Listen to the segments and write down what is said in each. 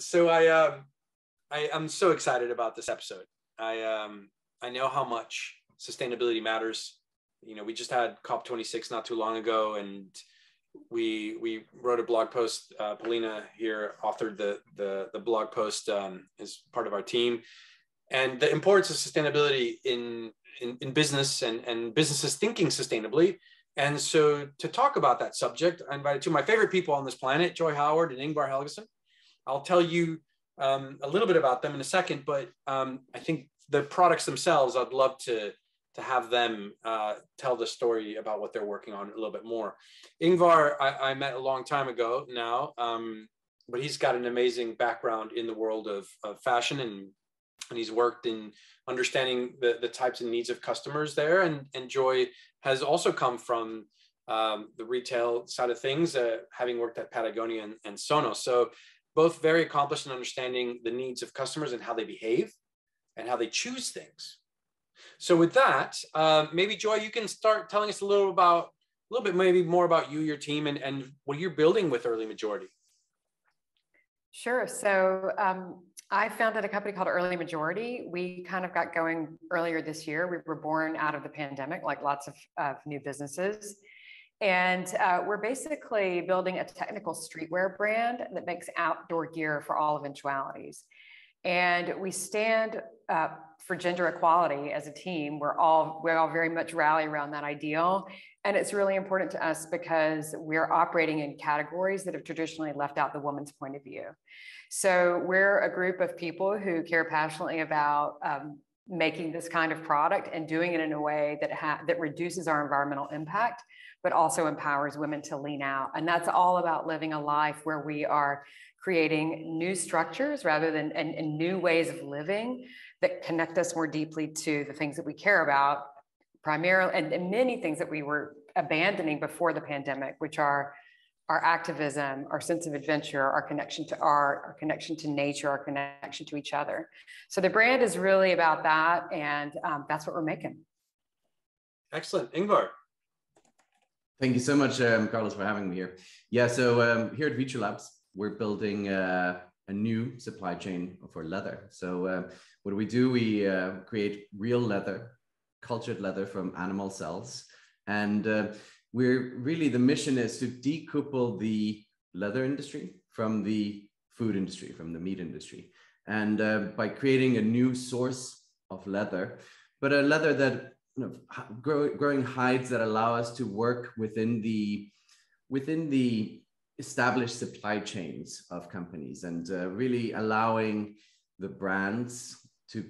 so I um I I'm so excited about this episode. I um I know how much sustainability matters. You know, we just had COP26 not too long ago, and we we wrote a blog post. Uh, Polina here authored the the the blog post um, as part of our team, and the importance of sustainability in in, in business and and businesses thinking sustainably. And so to talk about that subject, I invited two of my favorite people on this planet, Joy Howard and Ingvar Helgason. I'll tell you um, a little bit about them in a second, but um, I think the products themselves, I'd love to to have them uh, tell the story about what they're working on a little bit more. Ingvar, I, I met a long time ago now, um, but he's got an amazing background in the world of, of fashion and and he's worked in understanding the, the types and needs of customers there. And, and Joy has also come from um, the retail side of things, uh, having worked at Patagonia and, and Sonos. So both very accomplished in understanding the needs of customers and how they behave and how they choose things. So with that, uh, maybe Joy, you can start telling us a little about a little bit maybe more about you, your team, and, and what you're building with Early Majority. Sure. So um, I founded a company called Early Majority. We kind of got going earlier this year. We were born out of the pandemic, like lots of, of new businesses. And uh, we're basically building a technical streetwear brand that makes outdoor gear for all eventualities. And we stand uh, for gender equality as a team. We're all we all very much rally around that ideal, and it's really important to us because we're operating in categories that have traditionally left out the woman's point of view. So we're a group of people who care passionately about um, making this kind of product and doing it in a way that ha- that reduces our environmental impact but also empowers women to lean out. And that's all about living a life where we are creating new structures rather than and, and new ways of living that connect us more deeply to the things that we care about primarily and, and many things that we were abandoning before the pandemic which are our activism, our sense of adventure, our connection to art, our connection to nature, our connection to each other. So the brand is really about that, and um, that's what we're making. Excellent, Ingvar. Thank you so much, um, Carlos, for having me here. Yeah, so um, here at VitroLabs, we're building uh, a new supply chain for leather. So uh, what do we do? We uh, create real leather, cultured leather from animal cells, and uh, we're really the mission is to decouple the leather industry from the food industry, from the meat industry, and uh, by creating a new source of leather, but a leather that you know, grow, growing hides that allow us to work within the within the established supply chains of companies and uh, really allowing the brands to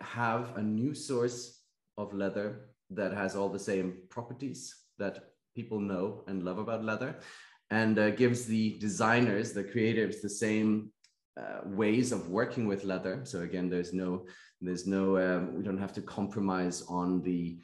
have a new source of leather that has all the same properties that people know and love about leather and uh, gives the designers, the creatives, the same uh, ways of working with leather. So again, there's no, there's no, um, we don't have to compromise on the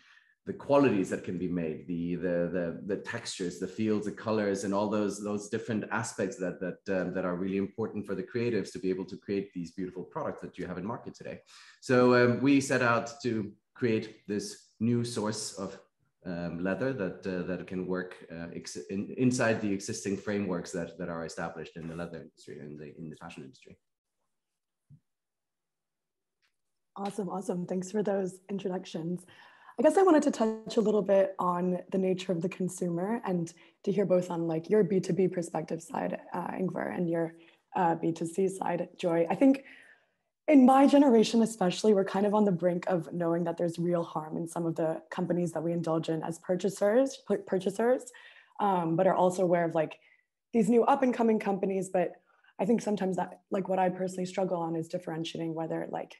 the qualities that can be made, the the the, the textures, the feels, the colors, and all those those different aspects that that um, that are really important for the creatives to be able to create these beautiful products that you have in market today. So um, we set out to create this new source of um, leather that uh, that can work uh, in, inside the existing frameworks that that are established in the leather industry and in the in the fashion industry. Awesome, awesome. Thanks for those introductions. I guess I wanted to touch a little bit on the nature of the consumer and to hear both on like your B2B perspective side, uh, Ingvar, and your uh, B2C side, Joy. I think in my generation especially we're kind of on the brink of knowing that there's real harm in some of the companies that we indulge in as purchasers purchasers um, but are also aware of like these new up and coming companies. But i think sometimes that like what i personally struggle on is differentiating whether like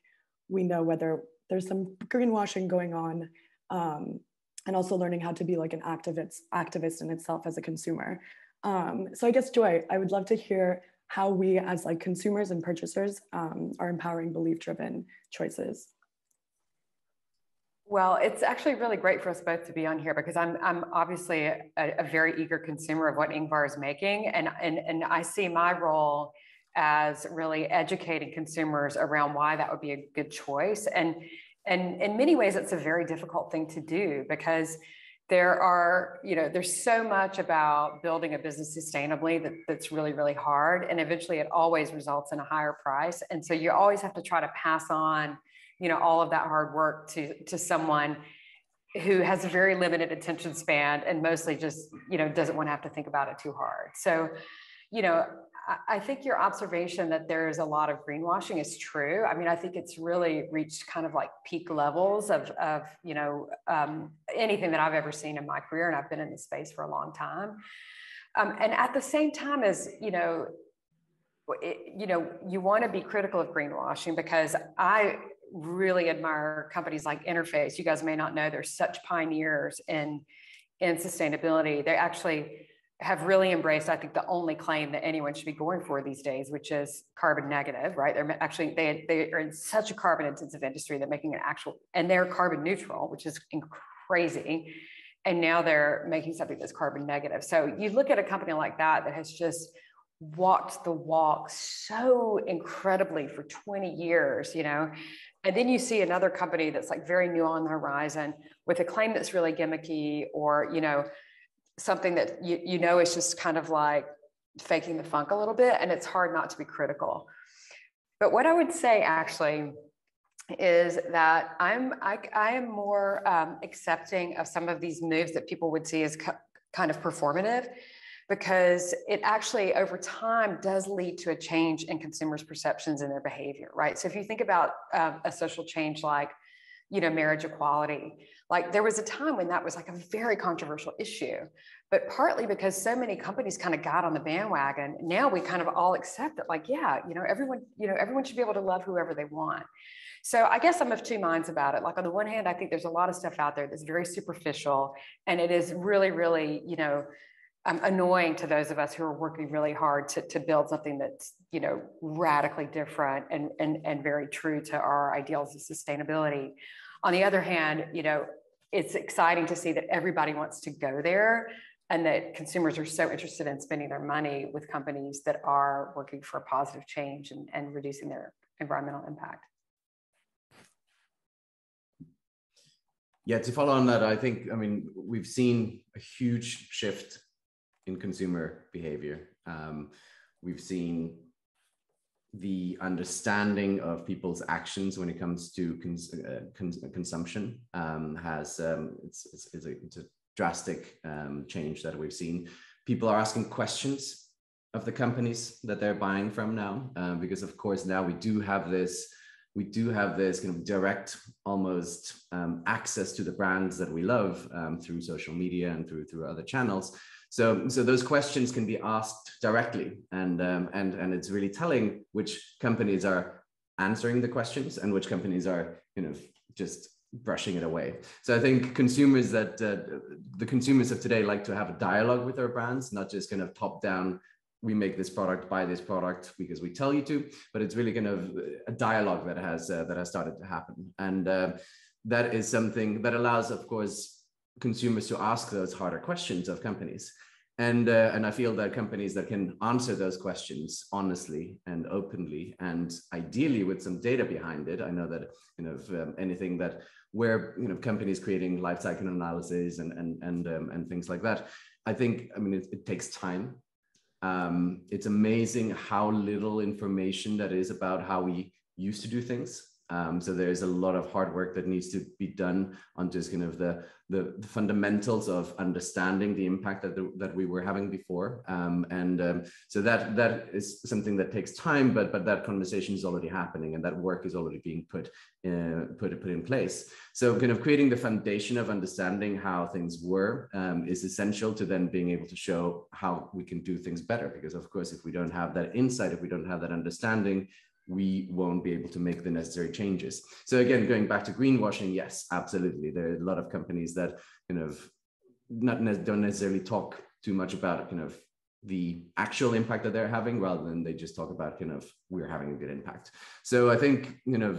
we know whether there's some greenwashing going on um, and also learning how to be like an activist activist in itself as a consumer. Um, so i guess joy i would love to hear how we as like consumers and purchasers um, are empowering belief driven choices well, it's actually really great for us both to be on here because I'm I'm obviously a, a, very eager consumer of what Ingvar is making, and and and I see my role as really educating consumers around why that would be a good choice. And and in many ways, it's a very difficult thing to do because there are, you know, there's so much about building a business sustainably that, that's really, really hard. And eventually it always results in a higher price. And so you always have to try to pass on, you know, all of that hard work to, to someone who has a very limited attention span and mostly just, you know, doesn't want to have to think about it too hard. So, you know, I think your observation that there's a lot of greenwashing is true. I mean, I think it's really reached kind of like peak levels of, of you know, um, anything that I've ever seen in my career, and I've been in the space for a long time. Um, and at the same time as, you know, it, you know, you want to be critical of greenwashing because I really admire companies like Interface. You guys may not know they're such pioneers in in sustainability. They actually have really embraced, I think, the only claim that anyone should be going for these days, which is carbon negative, right? They're actually they they are in such a carbon intensive industry that making an actual and they're carbon neutral, which is crazy. And now they're making something that's carbon negative. So you look at a company like that that has just walked the walk so incredibly for 20 years, you know, and then you see another company that's like very new on the horizon with a claim that's really gimmicky or, you know, something that you, you know is just kind of like faking the funk a little bit and it's hard not to be critical. But what i would say actually is that i'm i, I am more um, accepting of some of these moves that people would see as co- kind of performative because it actually over time does lead to a change in consumers perceptions and their behavior right? So if you think about uh, a social change like you know marriage equality like there was a time when that was like a very controversial issue, but partly because so many companies kind of got on the bandwagon. Now we kind of all accept that, like, yeah, you know, everyone, you know, everyone should be able to love whoever they want. So I guess I'm of two minds about it. Like on the one hand, I think there's a lot of stuff out there that's very superficial, and it is really, really, you know, um, annoying to those of us who are working really hard to, to build something that's you know radically different and, and and very true to our ideals of sustainability on the other hand you know it's exciting to see that everybody wants to go there and that consumers are so interested in spending their money with companies that are working for a positive change and, and reducing their environmental impact. Yeah, to follow on that, I think, I mean, we've seen a huge shift in consumer behavior. Um, we've seen the understanding of people's actions when it comes to cons uh, cons consumption um, has um, it's, it's, it's, a, it's, a, drastic um, change that we've seen. People are asking questions of the companies that they're buying from now, uh, because of course now we do have this we do have this kind of direct almost um, access to the brands that we love um, through social media and through through other channels so, so those questions can be asked directly, and um, and and it's really telling which companies are answering the questions and which companies are you know just brushing it away. So I think consumers that uh, the consumers of today like to have a dialogue with their brands, not just kind of top down. We make this product, buy this product because we tell you to, but it's really kind of a dialogue that has uh, that has started to happen, and uh, that is something that allows, of course, consumers to ask those harder questions of companies. And, uh, and I feel that companies that can answer those questions honestly and openly and ideally with some data behind it. I know that you know um, anything that where you know companies creating life cycle analysis and and and um, and things like that. I think I mean it, it takes time. Um, it's amazing how little information that is about how we used to do things um, so there's a lot of hard work that needs to be done on just kind of the, the, the fundamentals of understanding the impact that, the, that we were having before. Um, and um, so that that is something that takes time, but but that conversation is already happening and that work is already being put uh, put put in place. So kind of creating the foundation of understanding how things were um, is essential to then being able to show how we can do things better. Because of course, if we don't have that insight, if we don't have that understanding, we won't be able to make the necessary changes. So again, going back to greenwashing, yes, absolutely. There are a lot of companies that kind of not ne don't necessarily talk too much about kind of the actual impact that they're having rather than they just talk about kind of we're having a good impact. So I think you know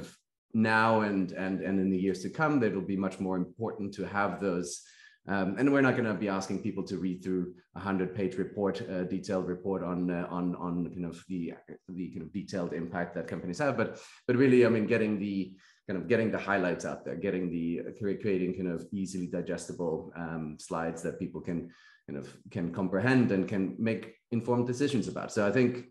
now and and and in the years to come, it'll be much more important to have those Um, and we're not going to be asking people to read through a hundred-page report, uh, detailed report on uh, on on kind of the the kind of detailed impact that companies have. But but really, I mean, getting the kind of getting the highlights out there, getting the creating kind of easily digestible um, slides that people can kind of can comprehend and can make informed decisions about. So I think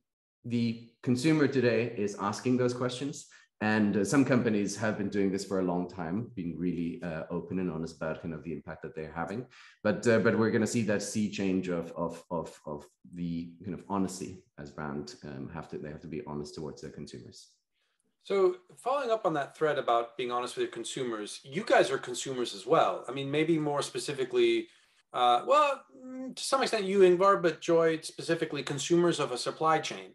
the consumer today is asking those questions and uh, some companies have been doing this for a long time, being really uh, open and honest about kind of the impact that they're having. But uh, but we're going to see that sea change of of of of the kind of honesty as brand um, have to they have to be honest towards their consumers. So following up on that thread about being honest with your consumers, you guys are consumers as well. I mean, maybe more specifically, uh, well, mm, to some extent you, Ingvar, but Joy specifically consumers of a supply chain.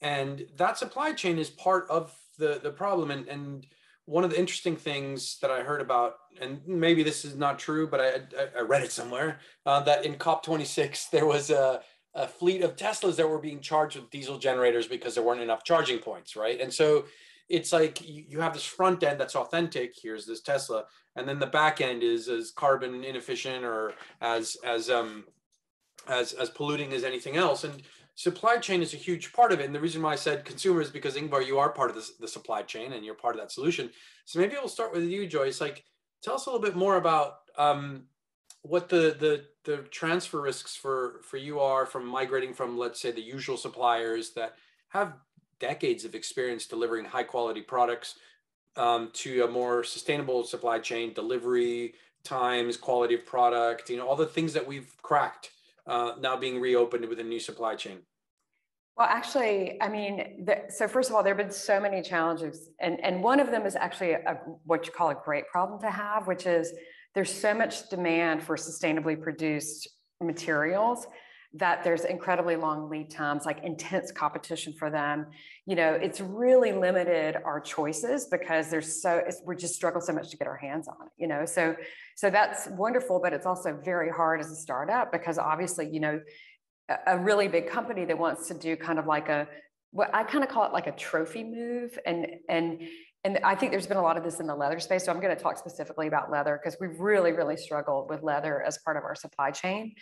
And that supply chain is part of the the problem and and one of the interesting things that I heard about, and maybe this is not true, but I, I, I read it somewhere, uh, that in COP26 there was a, a, fleet of Teslas that were being charged with diesel generators because there weren't enough charging points, right? And so it's like you, you have this front end that's authentic. Here's this Tesla, and then the back end is as carbon inefficient or as as um as as polluting as anything else. And supply chain is a huge part of it. And the reason why I said consumers because Ingvar, you are part of the, the supply chain and you're part of that solution. So maybe we'll start with you, Joyce. Like, tell us a little bit more about um, what the the the transfer risks for for you are from migrating from let's say the usual suppliers that have decades of experience delivering high quality products um, to a more sustainable supply chain, delivery times, quality of product, you know, all the things that we've cracked uh, now being reopened with a new supply chain? Well, actually, I mean, the, so first of all, there have been so many challenges, and, and one of them is actually a, what you call a great problem to have, which is there's so much demand for sustainably produced materials that there's incredibly long lead times, like intense competition for them. You know, it's really limited our choices because there's so we just struggle so much to get our hands on it. You know, so so that's wonderful, but it's also very hard as a startup because obviously, you know, a, really big company that wants to do kind of like a what I kind of call it like a trophy move, and and and I think there's been a lot of this in the leather space. So I'm going to talk specifically about leather because we've really, really struggled with leather as part of our supply chain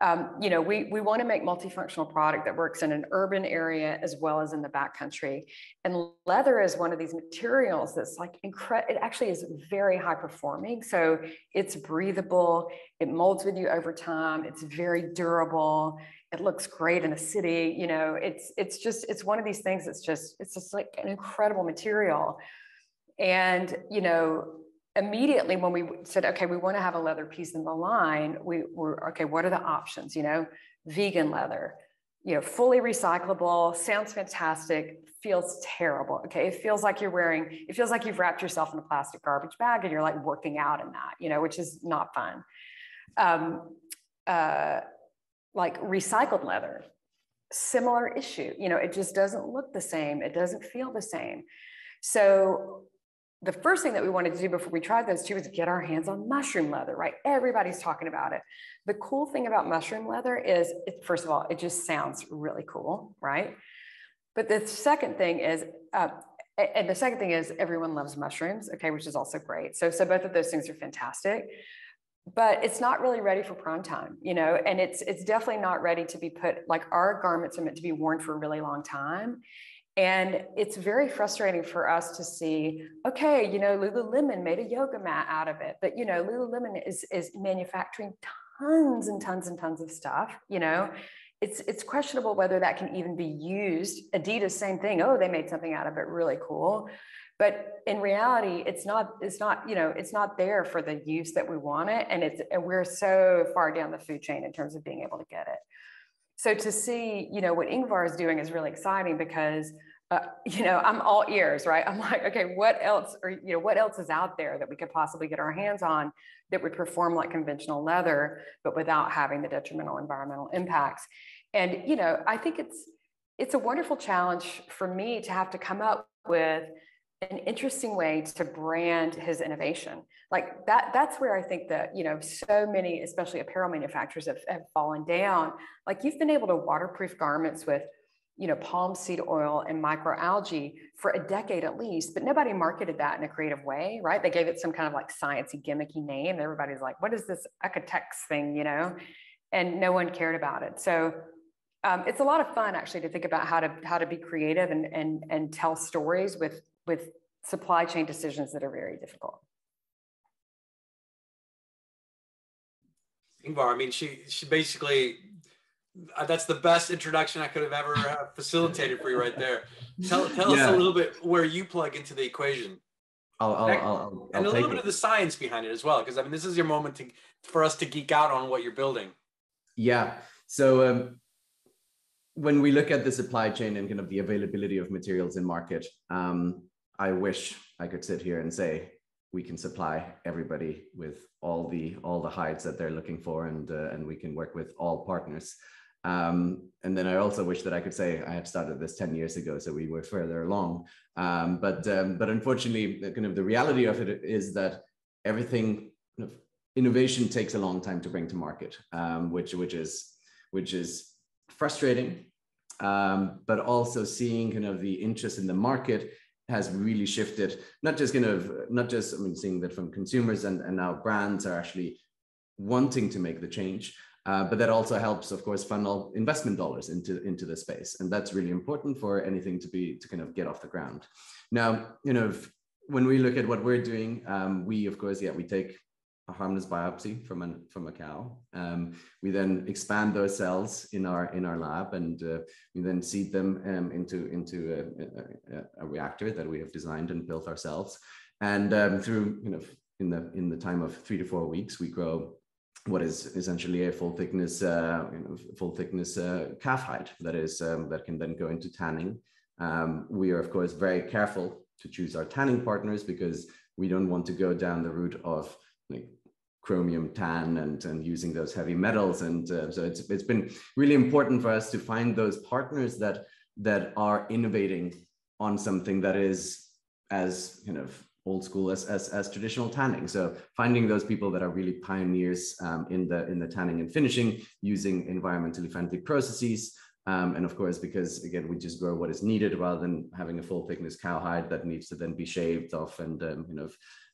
um, you know, we, we want to make multifunctional product that works in an urban area as well as in the backcountry. And leather is one of these materials that's like incredible. It actually is very high performing. So it's breathable. It molds with you over time. It's very durable. It looks great in a city. You know, it's it's just it's one of these things that's just it's just like an incredible material. And you know, immediately when we said, okay, we want to have a leather piece in the line, we were, okay, what are the options? You know, vegan leather, you know, fully recyclable, sounds fantastic, feels terrible. Okay. It feels like you're wearing, it feels like you've wrapped yourself in a plastic garbage bag and you're like working out in that, you know, which is not fun. Um, uh, like recycled leather, similar issue. You know, it just doesn't look the same. It doesn't feel the same. So the first thing that we wanted to do before we tried those two was get our hands on mushroom leather, right? Everybody's talking about it. The cool thing about mushroom leather is, it, first of all, it just sounds really cool, right? But the second thing is, uh, and the second thing is everyone loves mushrooms, okay, which is also great. So, so both of those things are fantastic, but it's not really ready for prime time, you know, and it's it's definitely not ready to be put like our garments are meant to be worn for a really long time. And it's very frustrating for us to see, okay, you know, Lululemon made a yoga mat out of it, but you know, Lululemon is is manufacturing tons and tons and tons of stuff, you know. It's it's questionable whether that can even be used. Adidas, same thing. Oh, they made something out of it, really cool. But in reality, it's not, it's not, you know, it's not there for the use that we want it. And it's and we're so far down the food chain in terms of being able to get it. So to see, you know, what Ingvar is doing is really exciting because, uh, you know, I'm all ears, right? I'm like, okay, what else, or you know, what else is out there that we could possibly get our hands on that would perform like conventional leather, but without having the detrimental environmental impacts? And you know, I think it's it's a wonderful challenge for me to have to come up with an interesting way to brand his innovation like that that's where i think that you know so many especially apparel manufacturers have, have fallen down like you've been able to waterproof garments with you know, palm seed oil and microalgae for a decade at least, but nobody marketed that in a creative way, right? They gave it some kind of like sciencey gimmicky name. Everybody's like, what is this Ecotex thing, you know? And no one cared about it. So um, it's a lot of fun actually to think about how to how to be creative and and and tell stories with with supply chain decisions that are very difficult. Ingvar, I mean, she she basically uh, that's the best introduction I could have ever uh, facilitated for you right there. Tell, tell yeah. us a little bit where you plug into the equation. I'll, I'll, I'll, I'll and a little bit it. of the science behind it as well, because I mean, this is your moment to, for us to geek out on what you're building. Yeah. So um, when we look at the supply chain and kind of the availability of materials in market, um, I wish I could sit here and say we can supply everybody with all the all the hides that they're looking for, and uh, and we can work with all partners. Um, and then I also wish that I could say I had started this 10 years ago, so we were further along. Um, but um, but unfortunately, kind of the reality of it is that everything kind of innovation takes a long time to bring to market, um, which which is which is frustrating. Um, but also seeing kind of the interest in the market has really shifted. Not just kind of not just I mean seeing that from consumers and and now brands are actually wanting to make the change uh, but that also helps, of course, funnel investment dollars into, into the space. And that's really important for anything to be to kind of get off the ground. Now, you know, if, when we look at what we're doing, um, we, of course, yeah, we take a harmless biopsy from, an, from a cow. Um, we then expand those cells in our, in our lab and uh, we then seed them um, into, into a, a, a, reactor that we have designed and built ourselves. And um, through, you know, in the, in the time of three to four weeks, we grow what is essentially a full thickness, uh, you know, full thickness uh, calf hide that is um, that can then go into tanning. Um, we are of course very careful to choose our tanning partners because we don't want to go down the route of like chromium tan and, and using those heavy metals. And uh, so it's, it's been really important for us to find those partners that, that are innovating on something that is as kind of old school as, as, as traditional tanning. So finding those people that are really pioneers um, in the in the tanning and finishing using environmentally friendly processes. Um, and of course, because again, we just grow what is needed rather than having a full thickness cowhide that needs to then be shaved off and um, you know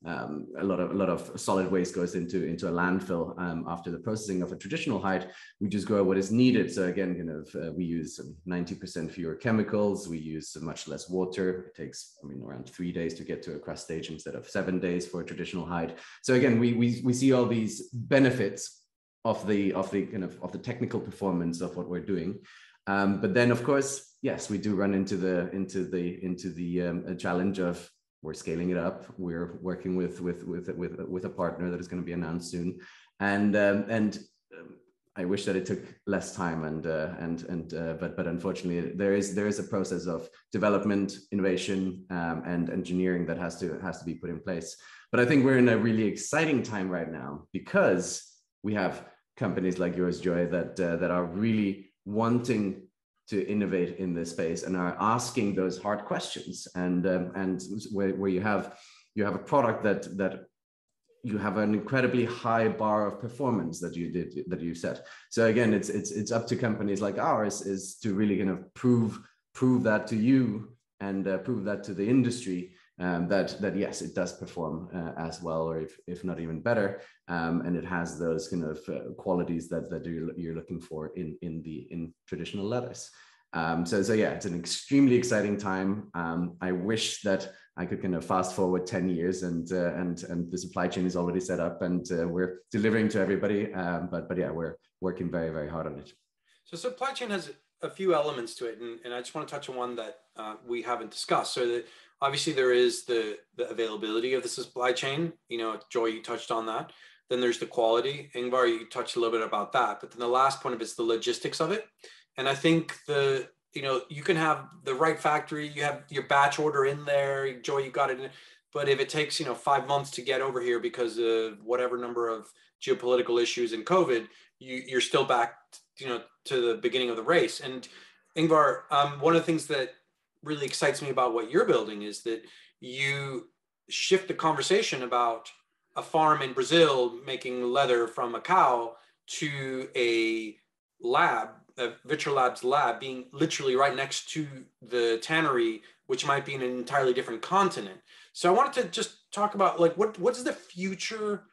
um, a lot of a lot of solid waste goes into into a landfill um, after the processing of a traditional hide. We just grow what is needed. So again, you know, uh, we use 90% fewer chemicals. We use much less water. It takes, I mean, around three days to get to a crust stage instead of seven days for a traditional hide. So again, we we we see all these benefits of the of the kind of of the technical performance of what we're doing. Um, but then, of course, yes, we do run into the into the into the um, challenge of we're scaling it up. We're working with with with with with a partner that is going to be announced soon, and um, and um, I wish that it took less time and uh, and and uh, but but unfortunately there is there is a process of development, innovation, um, and engineering that has to has to be put in place. But I think we're in a really exciting time right now because we have companies like yours, Joy, that uh, that are really wanting to innovate in this space and are asking those hard questions. And um, and where, where you have you have a product that that you have an incredibly high bar of performance that you did that you set. So again it's it's it's up to companies like ours is to really kind of prove prove that to you and uh, prove that to the industry um, that that yes, it does perform uh, as well, or if, if not even better, um, and it has those kind of uh, qualities that that you're, you're looking for in in the in traditional leathers. Um, so so yeah, it's an extremely exciting time. Um, I wish that I could kind of fast forward ten years and uh, and and the supply chain is already set up and uh, we're delivering to everybody. Um, but but yeah, we're working very very hard on it. So supply chain has a few elements to it, and, and I just want to touch on one that uh, we haven't discussed. So that obviously there is the the availability of the supply chain you know joy you touched on that. Then there's the quality. Ingvar you touched a little bit about that but then the last point of it's the logistics of it. And i think the you know you can have the right factory you have your batch order in there joy you got it in but if it takes you know five months to get over here because of whatever number of geopolitical issues and covid you you're still back you know to the beginning of the race. And ingvar um, one of the things that really excites me about what you're building is that you shift the conversation about a farm in Brazil making leather from a cow to a lab uh, VitroLabs' lab being literally right next to the tannery, which might be in an entirely different continent. So I wanted to just talk about like what what does the future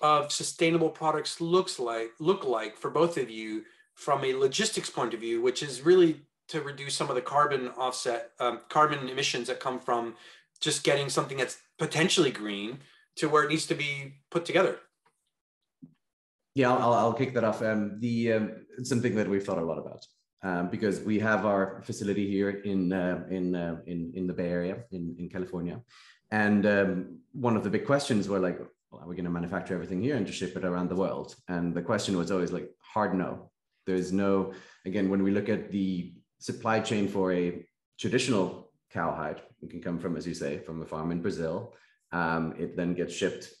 of sustainable products looks like look like for both of you from a logistics point of view, which is really to reduce some of the carbon offset um, carbon emissions that come from just getting something that's potentially green to where it needs to be put together. Yeah, I'll, I'll kick that off. Um, the um, something that we've thought a lot about um, because we have our facility here in uh, in, uh, in in the Bay Area in in California, and um, one of the big questions were like, well, are we going to manufacture everything here and just ship it around the world? And the question was always like, hard no. There's no again when we look at the supply chain for a traditional cowhide, it can come from, as you say, from a farm in Brazil. Um, it then gets shipped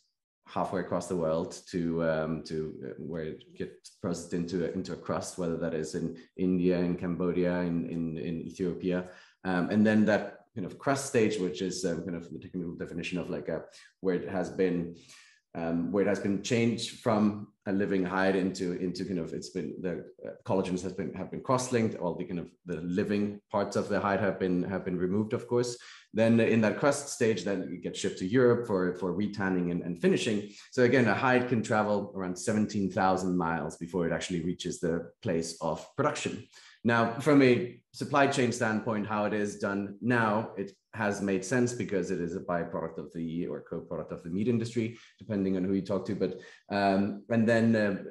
halfway across the world to um, to uh, where it gets processed into a, into a crust, whether that is in India, in Cambodia, in in, in Ethiopia, um, and then that kind of crust stage, which is um, kind of the technical definition of like a, where it has been um, where it has been changed from a living hide into into kind of it's been the uh, collagens has been have been cross-linked all the kind of the living parts of the hide have been have been removed of course then in that crust stage then it gets shipped to europe for for retanning and, and finishing so again a hide can travel around 17,000 miles before it actually reaches the place of production now, from a supply chain standpoint, how it is done now, it has made sense because it is a byproduct of the or co-product of the meat industry, depending on who you talk to. But um, and then uh,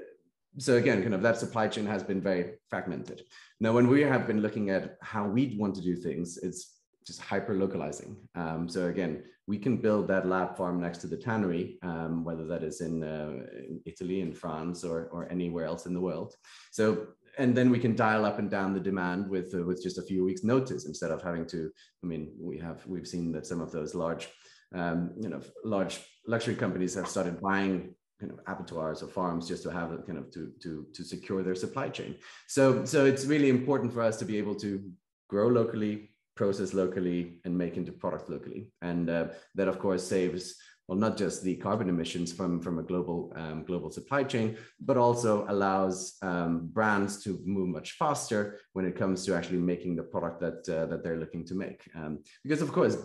so again, kind of that supply chain has been very fragmented. Now, when we have been looking at how we want to do things, it's just hyper localizing. Um, so again, we can build that lab farm next to the tannery, um, whether that is in, uh, in Italy, in France, or, or anywhere else in the world. So and then we can dial up and down the demand with uh, with just a few weeks notice instead of having to i mean we have we've seen that some of those large um, you know large luxury companies have started buying kind of abattoirs or farms just to have it kind of to to to secure their supply chain so so it's really important for us to be able to grow locally process locally and make into product locally and uh, that of course saves well, not just the carbon emissions from, from a global, um, global supply chain, but also allows um, brands to move much faster when it comes to actually making the product that, uh, that they're looking to make. Um, because of course,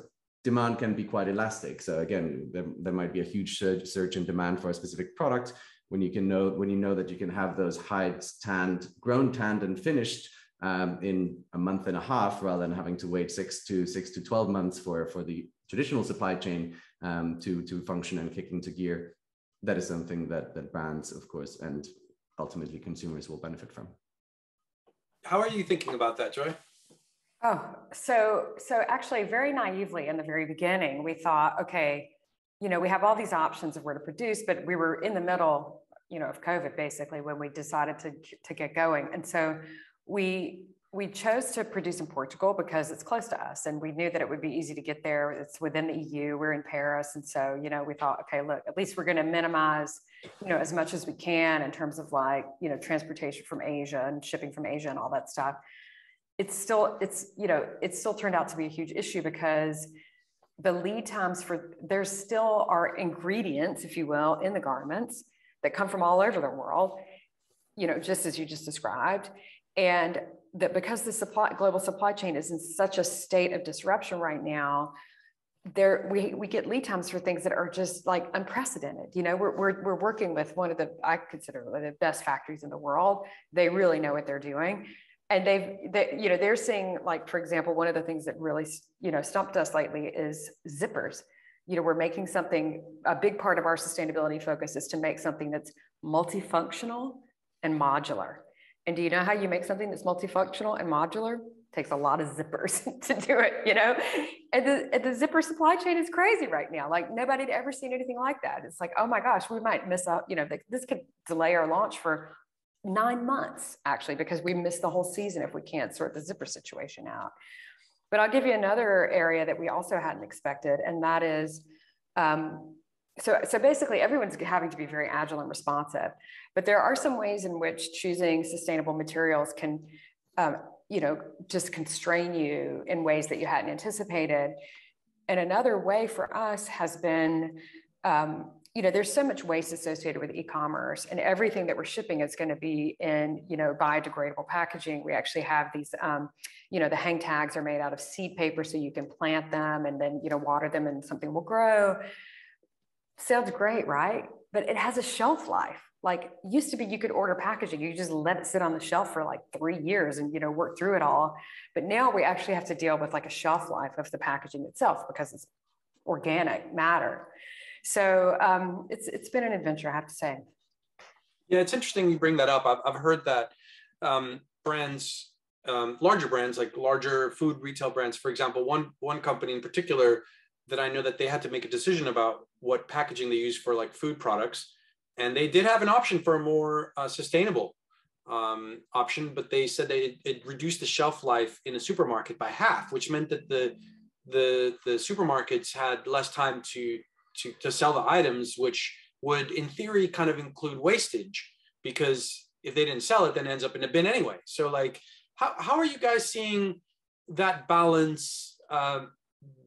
demand can be quite elastic. So again, there, there might be a huge surge, surge in demand for a specific product when you can know, when you know that you can have those hides tanned, grown, tanned and finished um, in a month and a half rather than having to wait six to six to 12 months for, for the traditional supply chain um, to, to function and kick into gear. That is something that, that brands, of course, and ultimately consumers will benefit from. How are you thinking about that, Joy? Oh, so so actually, very naively in the very beginning, we thought, okay, you know, we have all these options of where to produce, but we were in the middle, you know, of COVID basically when we decided to to get going, and so we we chose to produce in Portugal because it's close to us and we knew that it would be easy to get there. It's within the EU, we're in Paris. And so, you know, we thought, okay, look, at least we're going to minimize, you know, as much as we can in terms of like, you know, transportation from Asia and shipping from Asia and all that stuff. It's still, it's, you know, it still turned out to be a huge issue because the lead times for, there still are ingredients, if you will, in the garments that come from all over the world, you know, just as you just described. And that because the supply global supply chain is in such a state of disruption right now there we, we get lead times for things that are just like unprecedented. You know we're, we're, we're working with one of the i consider the best factories in the world. They really know what they're doing and they've they, you know they're seeing like for example one of the things that really you know stumped us lately is zippers you know we're making something a big part of our sustainability focus is to make something that's multifunctional and modular and do you know how you make something that's multifunctional and modular? Takes a lot of zippers to do it, you know? And the, the zipper supply chain is crazy right now. Like nobody ever seen anything like that. It's like, oh my gosh, we might miss out, you know, this could delay our launch for nine months actually, because we miss the whole season if we can't sort the zipper situation out. But I'll give you another area that we also hadn't expected, and that is um, so, so basically everyone's having to be very agile and responsive, but there are some ways in which choosing sustainable materials can, um, you know, just constrain you in ways that you hadn't anticipated. And another way for us has been um, you know, there's so much waste associated with e-commerce and everything that we're shipping is going to be in, you know, biodegradable packaging. We actually have these, um, you know, the hang tags are made out of seed paper so you can plant them and then, you know, water them and something will grow. Sounds great, right? But it has a shelf life. Like used to be, you could order packaging, you just let it sit on the shelf for like three years and, you know, work through it all. But now we actually have to deal with like a shelf life of the packaging itself because it's organic matter. So um, it's it's been an adventure, I have to say. Yeah, it's interesting you bring that up. I've, I've heard that um, brands, um, larger brands like larger food retail brands, for example, one one company in particular that I know that they had to make a decision about what packaging they use for like food products, and they did have an option for a more uh, sustainable um, option, but they said they it, it reduced the shelf life in a supermarket by half, which meant that the the the supermarkets had less time to to, to sell the items, which would in theory kind of include wastage because if they didn't sell it, then it ends up in a bin anyway. So like, how, how are you guys seeing that balance uh,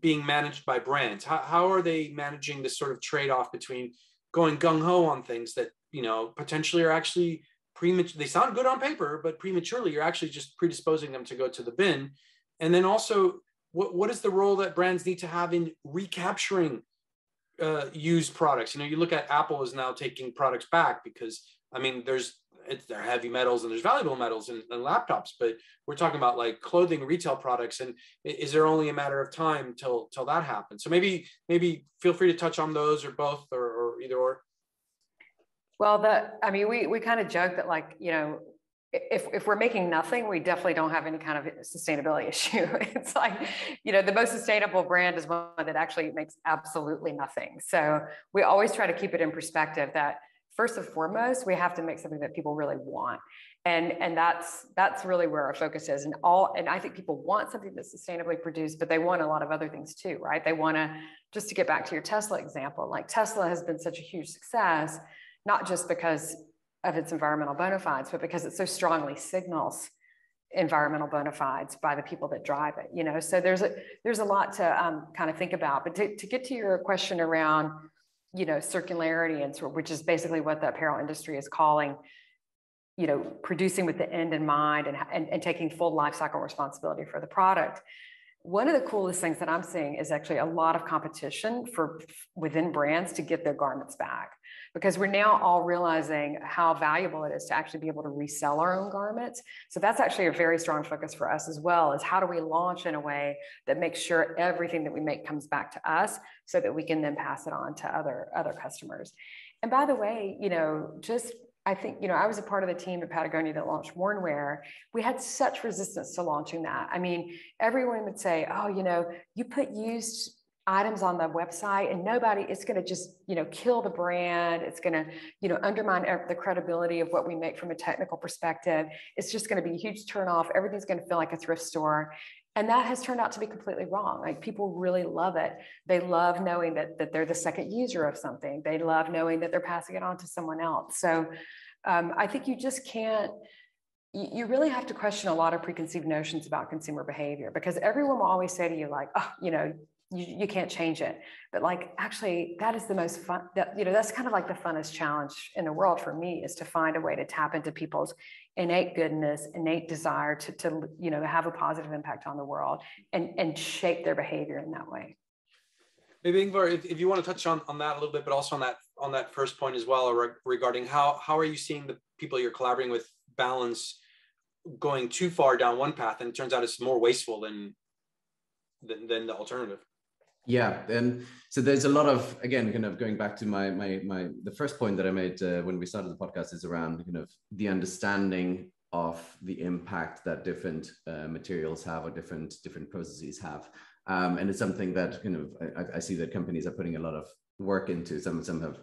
being managed by brands? How, how are they managing this sort of trade-off between going gung-ho on things that, you know, potentially are actually premature, they sound good on paper, but prematurely you're actually just predisposing them to go to the bin. And then also what, what is the role that brands need to have in recapturing uh, used products. You know, you look at Apple is now taking products back because I mean, there's it's there are heavy metals and there's valuable metals in, in, laptops, but we're talking about like clothing retail products. And is there only a matter of time till till that happens? So maybe maybe feel free to touch on those or both or, or either or. Well, the I mean, we we kind of joke that like you know if, if we're making nothing, we definitely don't have any kind of sustainability issue. It's like, you know, the most sustainable brand is one that actually makes absolutely nothing. So we always try to keep it in perspective that first and foremost, we have to make something that people really want. And, and that's that's really where our focus is. And all and I think people want something that's sustainably produced, but they want a lot of other things too, right? They want to just to get back to your Tesla example, like Tesla has been such a huge success, not just because of its environmental bona fides, but because it so strongly signals environmental bona fides by the people that drive it. You know, so there's a there's a lot to um, kind of think about. But to, to get to your question around, you know, circularity and sort, which is basically what the apparel industry is calling, you know, producing with the end in mind and, and, and taking full life cycle responsibility for the product one of the coolest things that I'm seeing is actually a lot of competition for within brands to get their garments back because we're now all realizing how valuable it is to actually be able to resell our own garments. So that's actually a very strong focus for us as well is how do we launch in a way that makes sure everything that we make comes back to us so that we can then pass it on to other other customers. And by the way, you know, just I think, you know, I was a part of the team at Patagonia that launched Worn Wear. We had such resistance to launching that. I mean, everyone would say, oh, you know, you put used items on the website and nobody it's going to just you know kill the brand. It's going to you know undermine the credibility of what we make from a technical perspective. It's just going to be a huge turnoff. Everything's going to feel like a thrift store. And that has turned out to be completely wrong. Like people really love it. They love knowing that, that they're the second user of something. They love knowing that they're passing it on to someone else. So um, i think you just can't you really have to question a lot of preconceived notions about consumer behavior because everyone will always say to you like oh you know you, you can't change it. But like actually that is the most fun that you know that's kind of like the funnest challenge in the world for me is to find a way to tap into people's innate goodness innate desire to, to you know have a positive impact on the world and and shape their behavior in that way. Maybe Ingvar, if, if you want to touch on, on that a little bit but also on that on that first point as well regarding how how are you seeing the people you're collaborating with balance going too far down one path and it turns out it's more wasteful than than, than the alternative yeah, and so there's a lot of again, kind of going back to my my my the first point that I made uh, when we started the podcast is around kind of the understanding of the impact that different uh, materials have or different different processes have, um, and it's something that kind of I, I, see that companies are putting a lot of work into. Some some have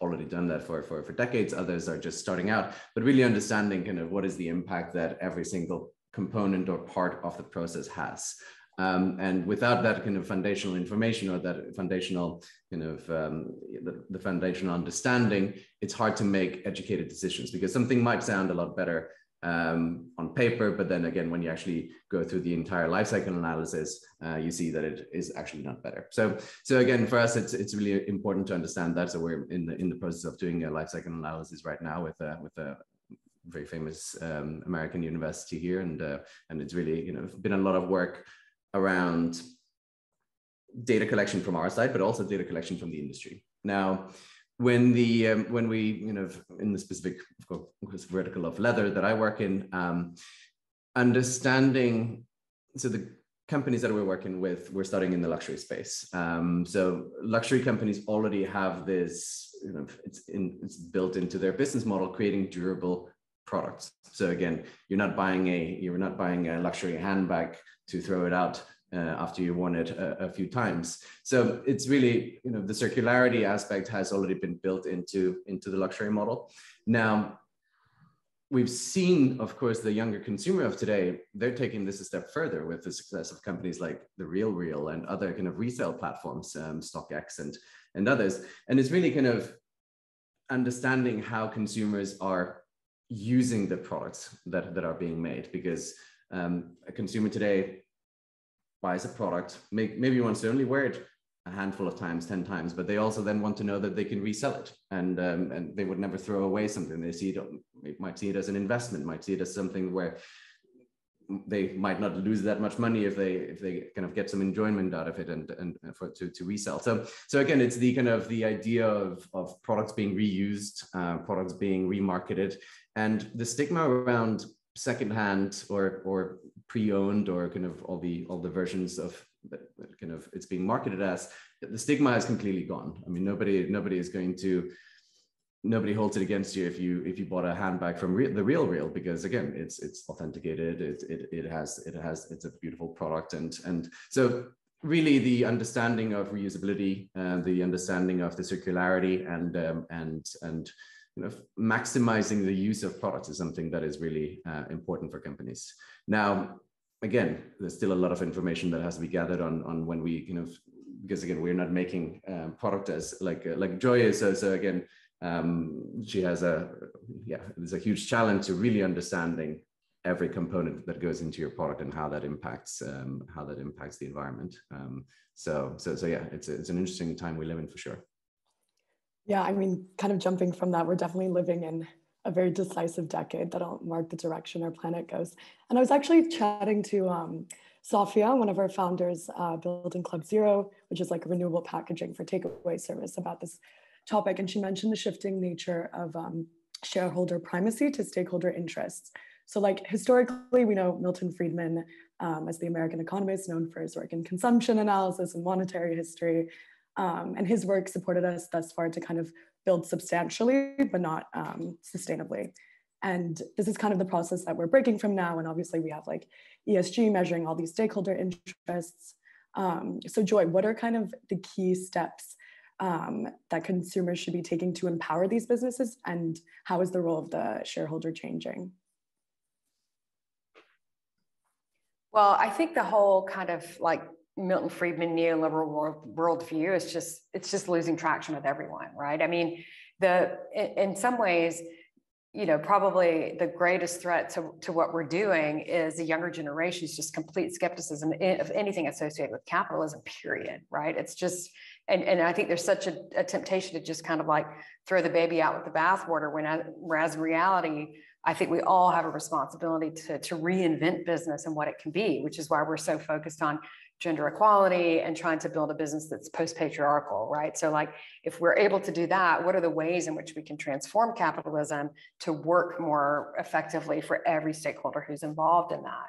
already done that for, for for decades. Others are just starting out, but really understanding kind of what is the impact that every single component or part of the process has. Um, and without that kind of foundational information or that foundational kind of um, the, the, foundational understanding, it's hard to make educated decisions because something might sound a lot better um, on paper, but then again, when you actually go through the entire life cycle analysis, uh, you see that it is actually not better. So, so again, for us, it's it's really important to understand that. So we're in the in the process of doing a life cycle analysis right now with a with a very famous um, American university here, and uh, and it's really you know been a lot of work around data collection from our side, but also data collection from the industry. Now, when the um, when we you know in the specific of course, vertical of leather that I work in, um, understanding so the companies that we're working with, we're starting in the luxury space. Um, so luxury companies already have this, you know, it's in, it's built into their business model, creating durable products. So again, you're not buying a you're not buying a luxury handbag to throw it out uh, after you worn it a, a, few times. So it's really, you know, the circularity aspect has already been built into, into the luxury model. Now, we've seen, of course, the younger consumer of today, they're taking this a step further with the success of companies like The RealReal and other kind of resale platforms, um, StockX and, and others. And it's really kind of understanding how consumers are using the products that, that are being made because um, a consumer today buys a product, make, maybe wants to only wear it a handful of times, 10 times, but they also then want to know that they can resell it. And, um, and they would never throw away something. They see it, might see it as an investment, might see it as something where they might not lose that much money if they if they kind of get some enjoyment out of it and and for to, to resell. So so again it's the kind of the idea of of products being reused uh, products being remarketed. And the stigma around secondhand or or pre-owned or kind of all the all the versions of that, kind of it's being marketed as the stigma is completely gone. I mean nobody nobody is going to nobody holds it against you if you if you bought a handbag from re- the RealReal because again it's it's authenticated it, it it has it has it's a beautiful product. And and so really the understanding of reusability and uh, the understanding of the circularity and um, and and you know, maximizing the use of products is something that is really uh, important for companies. Now, again, there's still a lot of information that has to be gathered on, on when we, you know, because again, we're not making um, product as like, uh, like Joy is. So, so again, um, she has a, yeah, there's a huge challenge to really understanding every component that goes into your product and how that impacts, um, how that impacts the environment. Um, so, so, so yeah, it's, it's an interesting time we live in for sure. Yeah, I mean, kind of jumping from that, we're definitely living in a very decisive decade that'll mark the direction our planet goes. And I was actually chatting to um, Sophia, one of our founders, uh, building Club Zero, which is like renewable packaging for takeaway service about this topic. And she mentioned the shifting nature of um, shareholder primacy to stakeholder interests. So like historically, we know Milton Friedman um, as the American economist known for his work in consumption analysis and monetary history. Um, and his work supported us thus far to kind of build substantially, but not um, sustainably. And this is kind of the process that we're breaking from now. And obviously, we have like ESG measuring all these stakeholder interests. Um, so, Joy, what are kind of the key steps um, that consumers should be taking to empower these businesses? And how is the role of the shareholder changing? Well, I think the whole kind of like Milton Friedman neoliberal world, worldview is just it's just losing traction with everyone, right? I mean, the in, in some ways, you know, probably the greatest threat to, to what we're doing is the younger generation's just complete skepticism of anything associated with capitalism, period, right? It's just, and, and I think there's such a, a temptation to just kind of like throw the baby out with the bathwater when, whereas in reality, I think we all have a responsibility to, to reinvent business and what it can be, which is why we're so focused on gender equality and trying to build a business that's post patriarchal, right? So, like, if we're able to do that, what are the ways in which we can transform capitalism to work more effectively for every stakeholder who's involved in that?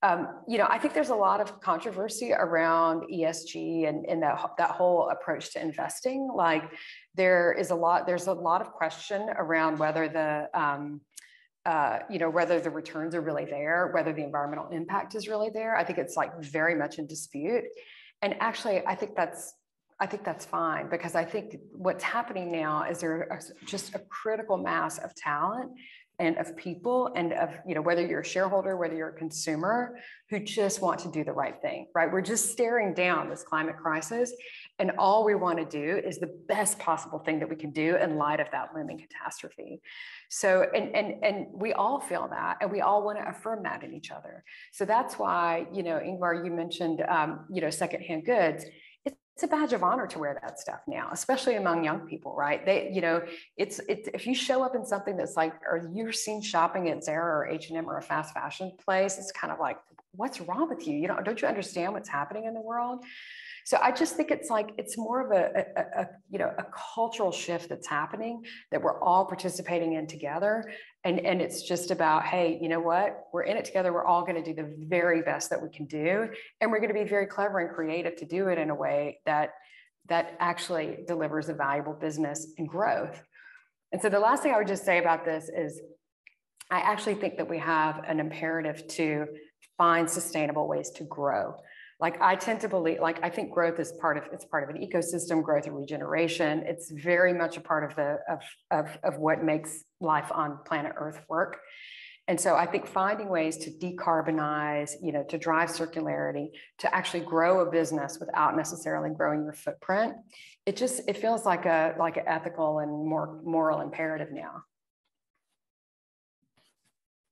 Um, you know, I think there's a lot of controversy around ESG and, and that, that whole approach to investing. Like, there is a lot, there's a lot of question around whether the um, uh, you know, whether the returns are really there, whether the environmental impact is really there. I think it's like very much in dispute. And actually, I think that's I think that's fine because I think what's happening now is there just a critical mass of talent and of people and of you know whether you're a shareholder whether you're a consumer who just want to do the right thing right? We're just staring down this climate crisis and all we want to do is the best possible thing that we can do in light of that looming catastrophe. So and and and we all feel that and we all want to affirm that in each other. So that's why you know ingvar you mentioned um, you know secondhand goods it's a badge of honor to wear that stuff now, especially among young people, right? They, you know, it's it's if you show up in something that's like, or you're seen shopping at Zara or H and M or a fast fashion place, it's kind of like, what's wrong with you? You know, don't you understand what's happening in the world? So I just think it's like it's more of a, a, a, you know a cultural shift that's happening that we're all participating in together, and and it's just about hey, you know what? We're in it together. We're all going to do the very best that we can do, and we're going to be very clever and creative to do it in a way that that actually delivers a valuable business and growth. And so the last thing I would just say about this is I actually think that we have an imperative to find sustainable ways to grow like i tend to believe like i think growth is part of it's part of an ecosystem growth and regeneration. It's very much a part of the of of, of what makes life on planet earth work. And so i think finding ways to decarbonize you know to drive circularity to actually grow a business without necessarily growing your footprint it just it feels like a like an ethical and more moral imperative now.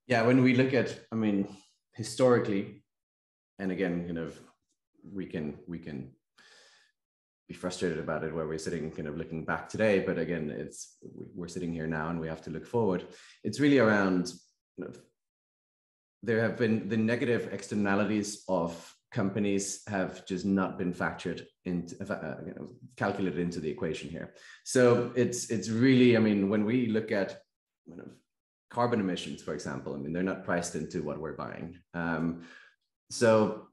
Yeah when we look at i mean historically and again kind of we can we can be frustrated about it where we're sitting kind of looking back today but again it's we're sitting here now and we have to look forward. It's really around you know, there have been the negative externalities of companies have just not been factored into uh, you know, calculated into the equation here. So it's it's really i mean when we look at you know, carbon emissions for example i mean they're not priced into what we're buying. Um, so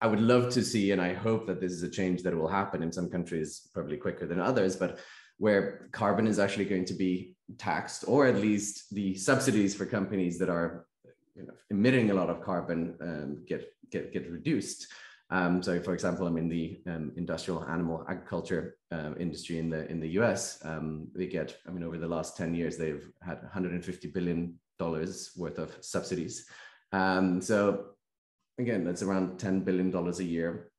I would love to see, and I hope that this is a change that will happen in some countries, probably quicker than others, but where carbon is actually going to be taxed, or at least the subsidies for companies that are you know, emitting a lot of carbon um, get, get, get reduced. Um, so, for example, I'm in the um, industrial animal agriculture uh, industry in the in the U.S. Um, they get, I mean, over the last 10 years, they've had 150 billion dollars worth of subsidies. Um, so again, that's around $10 billion a year.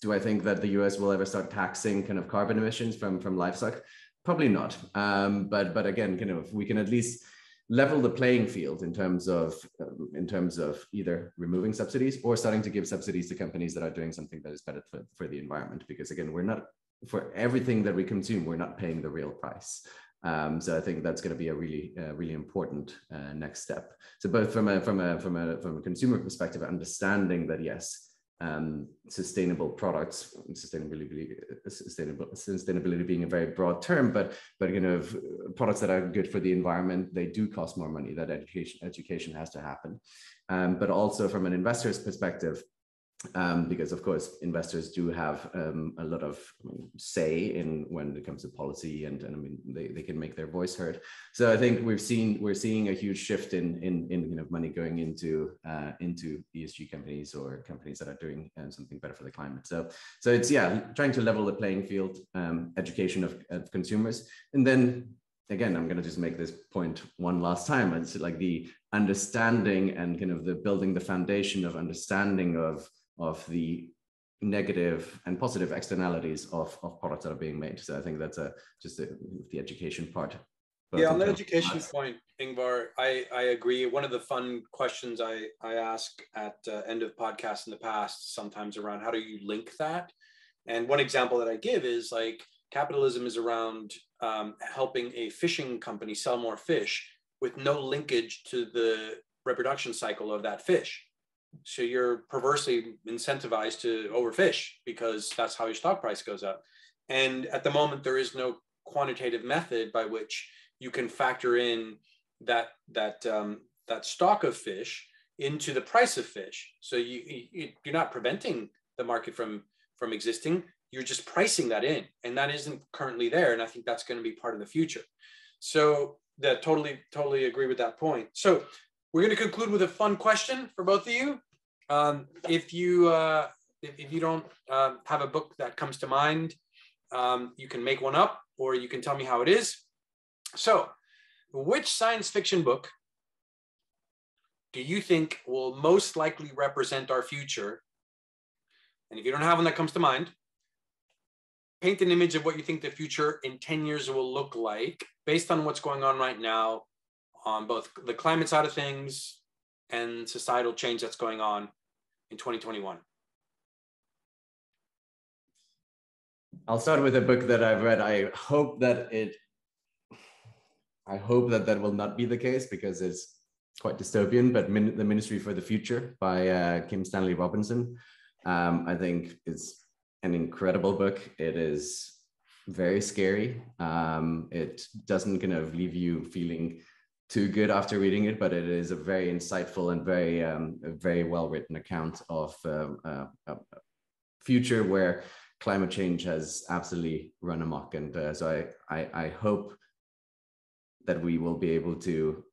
Do I think that the US will ever start taxing kind of carbon emissions from, from livestock? Probably not. Um, but, but again, kind of, we can at least level the playing field in terms of um, in terms of either removing subsidies or starting to give subsidies to companies that are doing something that is better for, for the environment because again we're not for everything that we consume we're not paying the real price um, so I think that's going to be a really, uh, really important uh, next step. So both from a from a from a from a consumer perspective, understanding that yes, um, sustainable products, sustainability, sustainable sustainability being a very broad term, but but you know products that are good for the environment, they do cost more money. That education education has to happen, um, but also from an investor's perspective, um, because of course investors do have um, a lot of say in when it comes to policy and, and I mean they, they can make their voice heard. So I think we've seen we're seeing a huge shift in in, in you know money going into uh, into ESG companies or companies that are doing um, something better for the climate. So so it's yeah trying to level the playing field, um, education of, of consumers, and then again i'm going to just make this point one last time it's like the understanding and kind of the building the foundation of understanding of of the negative and positive externalities of, of products that are being made. So I think that's a just a, the education part. Yeah, on the education point, Ingvar, I, I agree. One of the fun questions I, I ask at uh, end of podcasts in the past, sometimes around how do you link that? And one example that I give is like capitalism is around um, helping a fishing company sell more fish with no linkage to the reproduction cycle of that fish. So you're perversely incentivized to overfish because that's how your stock price goes up. And at the moment, there is no quantitative method by which you can factor in that that um, that stock of fish into the price of fish. So you, you you're not preventing the market from from existing. You're just pricing that in, and that isn't currently there. And I think that's going to be part of the future. So that totally totally agree with that point. So we're going to conclude with a fun question for both of you. Um, if you uh, if, if, you don't uh, have a book that comes to mind, um, you can make one up, or you can tell me how it is. So, which science fiction book do you think will most likely represent our future? And if you don't have one that comes to mind, paint an image of what you think the future in 10 years will look like based on what's going on right now on both the climate side of things and societal change that's going on in 2021. I'll start with a book that I've read. I hope that it I hope that that will not be the case because it's quite dystopian, but Min- The Ministry for the Future by uh, Kim Stanley Robinson, um, I think is an incredible book. It is very scary. Um, it doesn't kind of leave you feeling too good after reading it, but it is a very insightful and very, um, very well written account of um, uh, a future where climate change has absolutely run amok. And uh, so I, I, I hope that we will be able to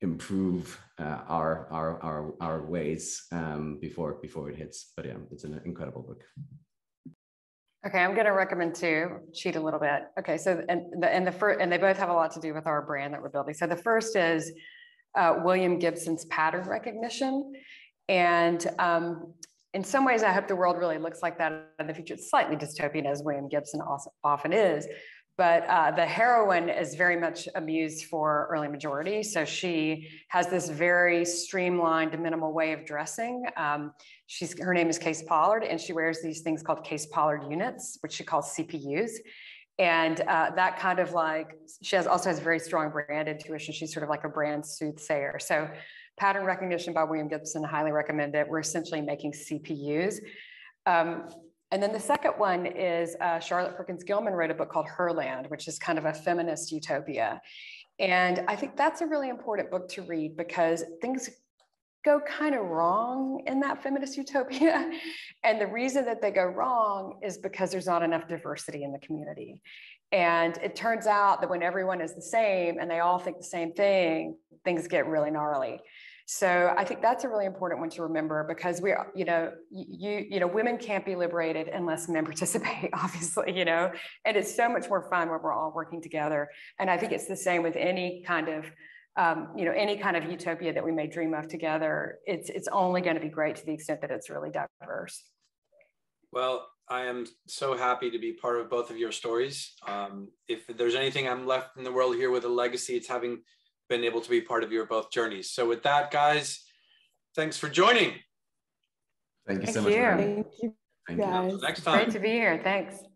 improve uh, our, our our our ways um, before before it hits. But yeah, it's an incredible book. Okay, I'm going to recommend two. Cheat a little bit. Okay, so and the and the first and they both have a lot to do with our brand that we're building. So the first is uh, William Gibson's pattern recognition, and um, in some ways, I hope the world really looks like that in the future. It's slightly dystopian, as William Gibson often is, but uh, the heroine is very much amused for early majority. So she has this very streamlined, minimal way of dressing. Um, she's her name is Cayce Pollard, and she wears these things called Cayce Pollard units, which she calls CPUs. And uh, that kind of like she has also has very strong brand intuition. She's sort of like a brand soothsayer. So pattern recognition by William Gibson, highly recommend it. We're essentially making CPUs. Um, and then the second one is uh, Charlotte Perkins Gilman wrote a book called Herland, which is kind of a feminist utopia. And I think that's a really important book to read because things go kind of wrong in that feminist utopia. And the reason that they go wrong is because there's not enough diversity in the community. And it turns out that when everyone is the same and they all think the same thing, things get really gnarly. So I think that's a really important one to remember because we, you know, you, you know, women can't be liberated unless men participate, obviously, you know, and it's so much more fun when we're all working together. And I think it's the same with any kind of, um, you know, any kind of utopia that we may dream of together. It's it's only going to be great to the extent that it's really diverse. Well, I am so happy to be part of both of your stories. Um, if there's anything I'm left in the world here with a legacy, it's having been able to be part of your both journeys. So with that, guys, thanks for joining. Thank you Thank so much. You. Thank you. Thank you. guys. Next time. Great to be here. Thanks.